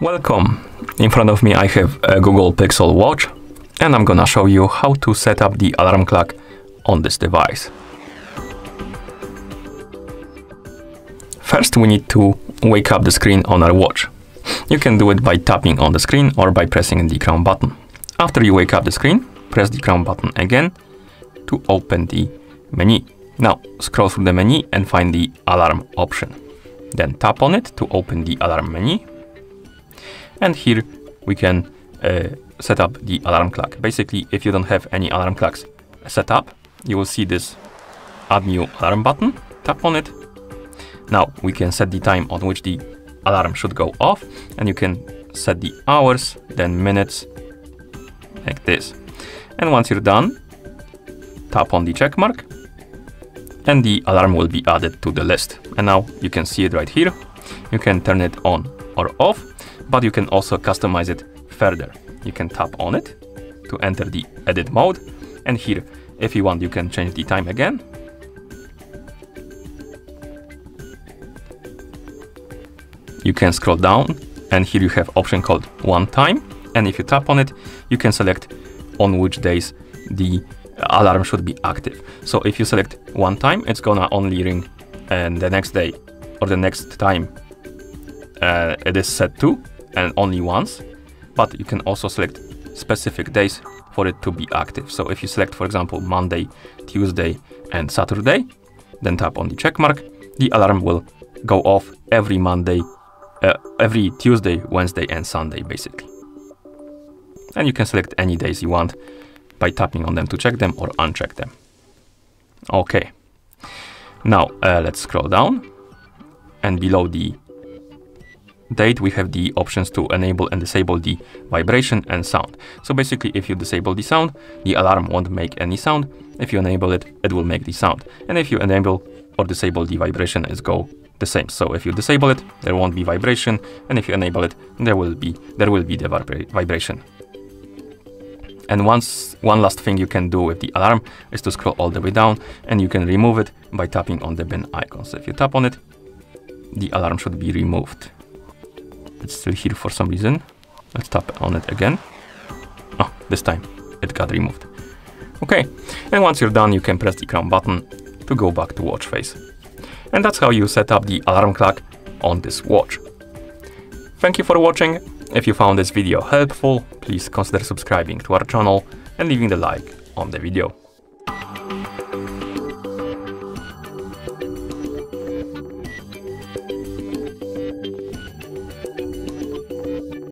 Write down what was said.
Welcome! In front of me I have a Google Pixel Watch and I'm gonna show you how to set up the alarm clock on this device. First we need to wake up the screen on our watch. You can do it by tapping on the screen or by pressing the crown button. After you wake up the screen, press the crown button again to open the menu. Now scroll through the menu and find the alarm option. Then tap on it to open the alarm menu and here we can uh, set up the alarm clock. Basically, if you don't have any alarm clocks set up, you will see this add new alarm button. Tap on it. Now we can set the time on which the alarm should go off and you can set the hours, then minutes, like this. And once you're done, tap on the check mark and the alarm will be added to the list. And now you can see it right here. You can turn it on or off but you can also customize it further. You can tap on it to enter the edit mode. And here, if you want, you can change the time again. You can scroll down and here you have option called one time. And if you tap on it, you can select on which days the alarm should be active. So if you select one time, it's gonna only ring and the next day or the next time uh, it is set to and only once, but you can also select specific days for it to be active. So if you select, for example, Monday, Tuesday, and Saturday, then tap on the check mark, the alarm will go off every Monday, uh, every Tuesday, Wednesday, and Sunday, basically. And you can select any days you want by tapping on them to check them or uncheck them. Okay. Now uh, let's scroll down and below the date, we have the options to enable and disable the vibration and sound. So basically, if you disable the sound, the alarm won't make any sound. If you enable it, it will make the sound. And if you enable or disable the vibration, it's go the same. So if you disable it, there won't be vibration, and if you enable it, there will be there will be the vibration. And once one last thing you can do with the alarm is to scroll all the way down, and you can remove it by tapping on the bin icon. So if you tap on it, the alarm should be removed. It's still here for some reason. Let's tap on it again. Oh, this time it got removed. Okay, and once you're done, you can press the crown button to go back to watch face. And that's how you set up the alarm clock on this watch. Thank you for watching. If you found this video helpful, please consider subscribing to our channel and leaving the like on the video.